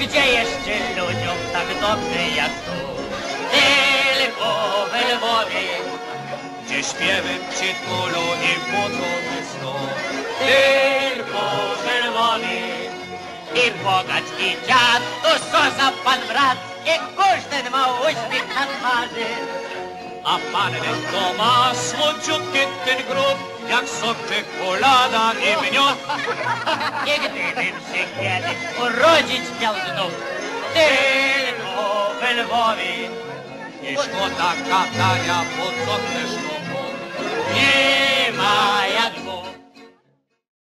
gdzie jeszcze ludziom tak dobrze jak tu? Tylko w Lwowie, Gdzie śpiewy przytulu i budzony snu. tylko w Lwowie. I bogacz, i dziad, to co za pan brat, i każdy ma uśmiech na twarzy. А το μάσο και την γκρουτ як τσεκολάδα и мед. Егдыбин шикелич, уродить должно. Ты в Львове. И что так катая, вот он ты.